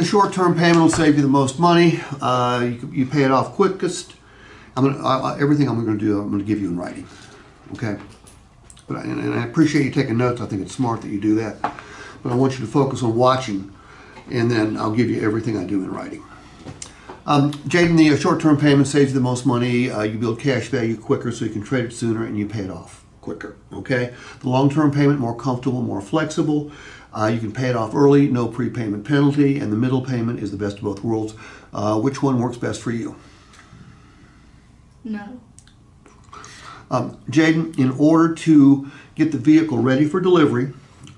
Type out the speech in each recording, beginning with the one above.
the short-term payment will save you the most money. Uh, you, you pay it off quickest. I'm gonna, I, everything I'm gonna do, I'm gonna give you in writing, okay? But I, and I appreciate you taking notes. I think it's smart that you do that. But I want you to focus on watching, and then I'll give you everything I do in writing. Um, Jaden, the uh, short-term payment saves you the most money. Uh, you build cash value quicker, so you can trade it sooner, and you pay it off quicker. Okay. The long-term payment more comfortable, more flexible. Uh, you can pay it off early, no prepayment penalty, and the middle payment is the best of both worlds. Uh, which one works best for you? No. Um, Jaden, in order to get the vehicle ready for delivery,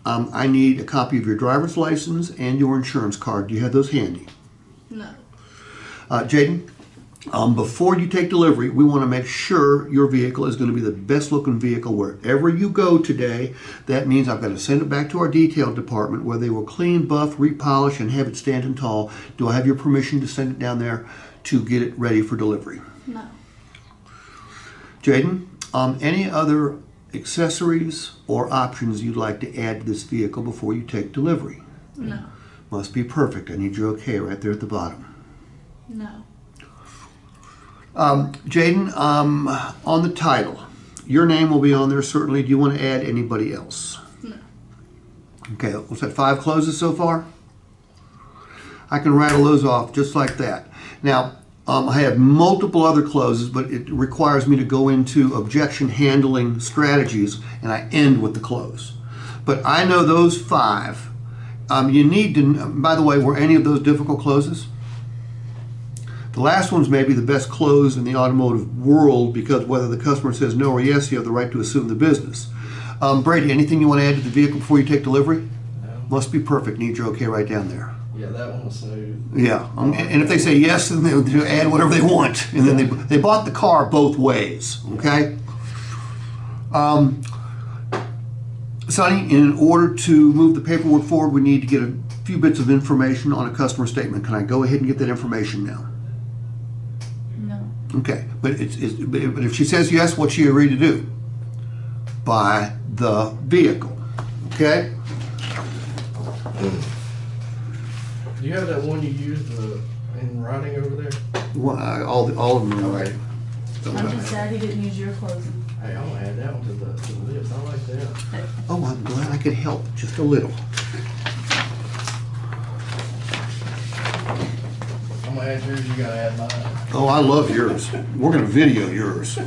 um, I need a copy of your driver's license and your insurance card. Do you have those handy? No. Uh, Jaden, um, before you take delivery, we want to make sure your vehicle is going to be the best looking vehicle wherever you go today. That means I've got to send it back to our detail department where they will clean, buff, repolish, and have it standing tall. Do I have your permission to send it down there to get it ready for delivery? No. Jaden, um, any other accessories or options you'd like to add to this vehicle before you take delivery? No. Must be perfect. I need your okay right there at the bottom. No. Um, Jaden, um, on the title, your name will be on there certainly. Do you want to add anybody else? No. Okay, what's that, five closes so far? I can rattle those off just like that. Now, um, I have multiple other closes, but it requires me to go into objection handling strategies, and I end with the close. But I know those five. Um, you need to, by the way, were any of those difficult closes? The last one's maybe the best close in the automotive world because whether the customer says no or yes, you have the right to assume the business. Um, Brady, anything you want to add to the vehicle before you take delivery? No. Must be perfect. Need your okay right down there. Yeah, that one was smooth. Yeah, um, and if they say yes, then they'll they'll add whatever they want, and then they they bought the car both ways. Okay. Um, Sonny, in order to move the paperwork forward, we need to get a few bits of information on a customer statement. Can I go ahead and get that information now? No. Okay, but it's, it's but but if she says yes, what's she agreed to do? Buy the vehicle. Okay. Do you have that one you used uh, in writing over there? Well, I- all the, all of them are right. I'm just sad he didn't use your closing. Hey, I'm gonna add that one to the, to the list. I like that. Oh, I'm glad I could help just a little. I'm gonna add yours, you gotta add mine. Oh, I love yours. We're gonna video yours.